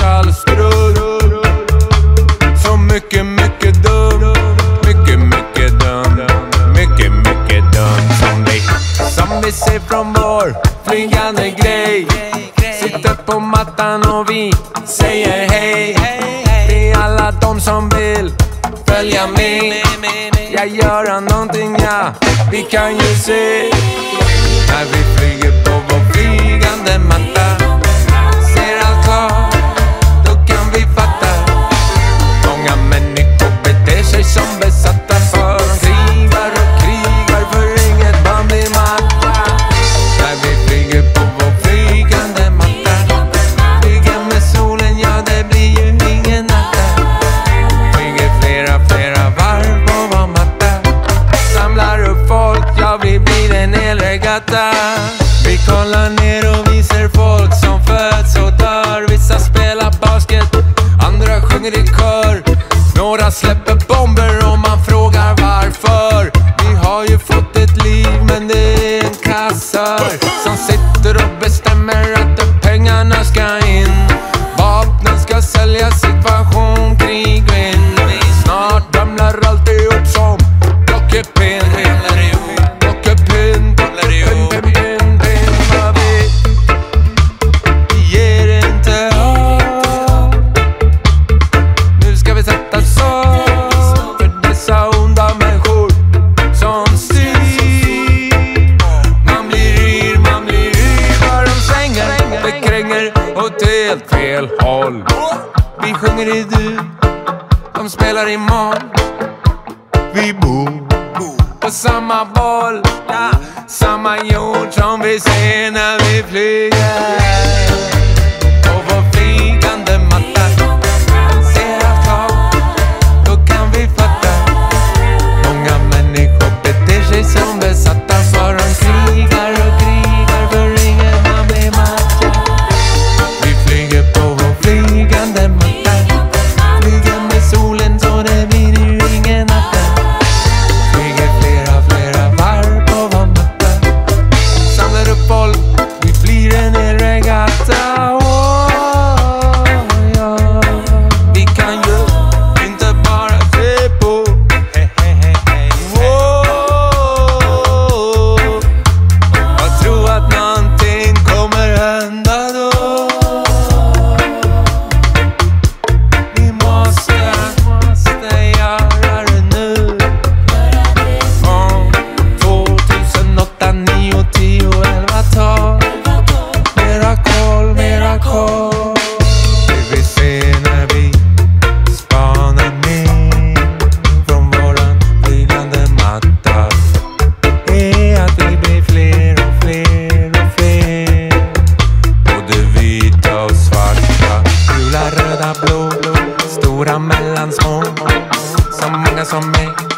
skallskrull Så mycket, mycket dum Mycket, mycket dum Mycket, mycket dum som vi Som vi ser från vår flygande grej. Sitter på mattan och vi säger hej. Till alla de som vill följa med. Jag gör någonting, ja, vi kan ju se. uppskatta Vi kollar ner och visar folk som föds och dör. Vissa spelar basket, andra sjunger i kör. Några släpper bomber och man frågar varför. Vi har ju fått ett liv men det är en kassör Som sitter och bestämmer att pengarna ska in. Vapnen ska säljas, situation, krig, vind Snart ramlar allt ihop som plockepinn åt helt fel håll. Vi sjunger i du, de spelar i moll. Vi bor på samma boll, samma jord som vi ser när vi flyger. fingers on me.